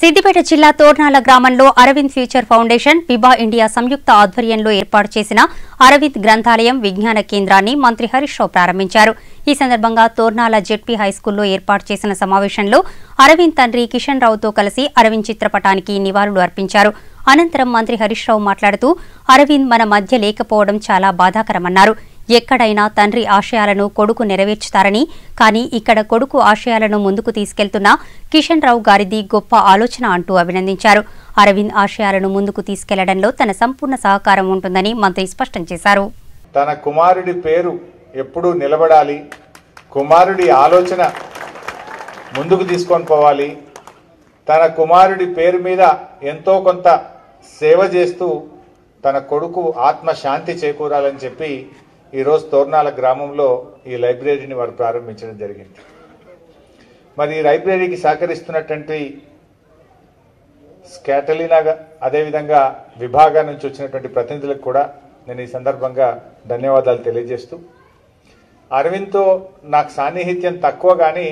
సిద్దిపేట జిల్లా తోర్నాల గ్రామంలో Aravind future foundation Vibha India సంయుక్త ఆధ్వర్యంలో ఏర్పాటు చేసిన అరవింద్ గ్రంథాలయం విజ్ఞాన కేంద్రాన్ని మంత్రి హరీష్ రావు ప్రారంభించారు. ఈ సందర్భంగా తోర్నాల జెడ్పీ హైస్కూల్లో ఏర్పాటు చేసిన సమావేశంలో అరవింద్ తండ్రి కిషన్ రావుతో కలిసి అరవింద్ చిత్రపటానికి నివాళులు అర్పించారు. అనంతరం మంత్రి హరీష్ రావు మాట్లాడుతూ అరవింద్ మన మధ్య లేకపోవడం చాలా బాధాకరమన్నారు. ఎక్కడైనా తండ్రి ఆశయాలను కొడుకు నెరవేర్చుతారని కానీ ఇక్కడ కొడుకు ఆశయాలను ముందుకు తీసుకెళ్తున్న కిషన్ రావు గారిది గొప్ప ఆలోచన అంటూ అభినందించారు. అరవింద్ ఆశయాలను ముందుకు తీసుకెళ్ళడంలో తన సంపూర్ణ సహకారం ఉంటుందని మంత్రి స్పష్టం చేశారు. తన కుమారుడి పేరు ఎప్పుడూ నిలబడాలి. కుమారుడి ఆలోచన ముందుకు తీసుకొని పోవాలి. తన కుమారుడి పేరు మీద ఎంతో కొంత సేవ చేస్తూ తన కొడుకు ఆత్మశాంతి చేకూరాలని చెప్పి ఈరోజు తోర్నాల గ్రామంలో ఈ లైబ్రరీని వారు ప్రారంభించడం జరిగింది. మరి ఈ లైబ్రరీకి సహకరిస్తున్నటువంటి స్కాటలీనాగా అదేవిధంగా విభాగా నుంచి వచ్చినటువంటి ప్రతినిధులకు కూడా నేను ఈ సందర్భంగా ధన్యవాదాలు తెలియజేస్తూ అరవింద్తో నాకు సాన్నిహిత్యం తక్కువ కానీ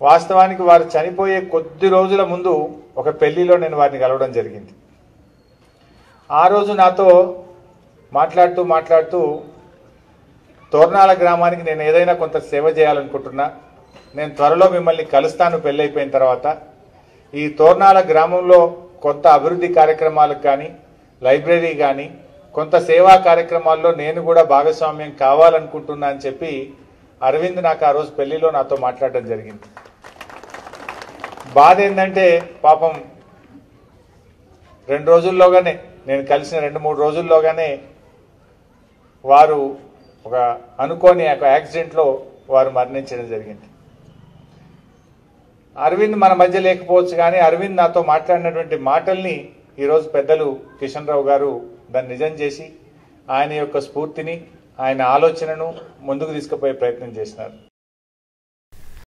వాస్తవానికి వారు చనిపోయే కొద్ది రోజుల ముందు ఒక పెళ్ళిలో నేను వారిని కలవడం జరిగింది. ఆ రోజు నాతో మాట్లాడుతూ మాట్లాడుతూ తోర్నాల గ్రామానికి నేను ఏదైనా కొంత సేవ చేయాలనుకుంటున్నా నేను త్వరలో మిమ్మల్ని కలుస్తాను పెళ్ళైపోయిన తర్వాత. ఈ తోర్నాల గ్రామంలో కొంత అభివృద్ధి కార్యక్రమాలకు కానీ లైబ్రరీ కానీ కొంత సేవా కార్యక్రమాల్లో నేను కూడా భాగస్వామ్యం కావాలనుకుంటున్నా అని చెప్పి అరవింద్ నాకు ఆ రోజు పెళ్ళిలో నాతో మాట్లాడడం జరిగింది. బాధ ఏంటంటే పాపం రెండు రోజుల్లోగానే నేను కలిసిన రెండు మూడు రోజుల్లోగానే వారు ఒక అనుకోని ఒక యాక్సిడెంట్లో వారు మరణించడం జరిగింది. అరవింద్ మన మధ్య లేకపోవచ్చు కానీ అరవింద్ నాతో మాట్లాడినటువంటి మాటల్ని ఈరోజు పెద్దలు కిషన్ రావు గారు దాన్ని నిజం చేసి ఆయన యొక్క స్ఫూర్తిని ఆయన ఆలోచనను ముందుకు తీసుకుపోయే ప్రయత్నం చేసినారు.